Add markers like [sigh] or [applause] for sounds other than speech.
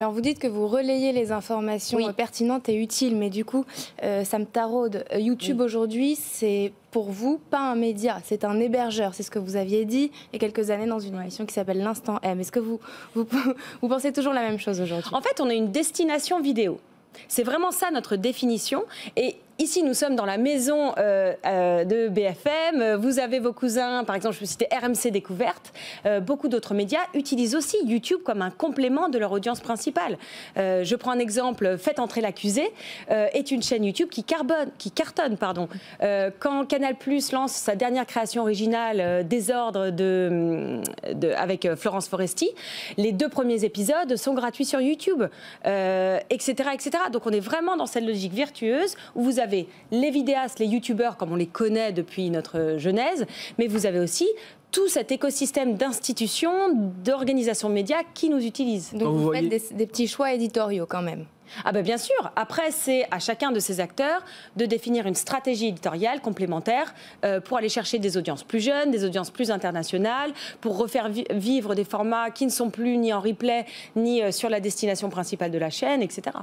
Alors vous dites que vous relayez les informations Oui. pertinentes et utiles, mais du coup, euh, ça me taraude. Euh, YouTube aujourd'hui, c'est pour vous pas un média, c'est un hébergeur. C'est ce que vous aviez dit il y a quelques années dans une émission qui s'appelle l'Instant M. Est-ce que vous, vous, [laughs] vous pensez toujours la même chose aujourd'hui? En fait, on est une destination vidéo. C'est vraiment ça notre définition. Et ici, nous sommes dans la maison euh, euh, de BFM. Vous avez vos cousins, par exemple, je peux citer RMC Découverte. Euh, beaucoup d'autres médias utilisent aussi YouTube comme un complément de leur audience principale. Je prends un exemple. Faites entrer l'accusé est une chaîne YouTube qui carbone, qui cartonne, pardon. Quand Canal Plus lance sa dernière création originale, Désordre de, avec Florence Foresti, les deux premiers épisodes sont gratuits sur YouTube, etc., etc. Donc on est vraiment dans cette logique vertueuse où vous avez les vidéastes, les YouTubeurs comme on les connaît depuis notre genèse, mais vous avez aussi tout cet écosystème d'institutions, d'organisations médias qui nous utilisent. Donc vous, vous faites voyez- des, des petits choix éditoriaux quand même. Ah ben bien sûr. Après, c'est à chacun de ces acteurs de définir une stratégie éditoriale complémentaire euh, pour aller chercher des audiences plus jeunes, des audiences plus internationales, pour refaire vi- vivre des formats qui ne sont plus ni en replay ni euh, sur la destination principale de la chaîne, etc.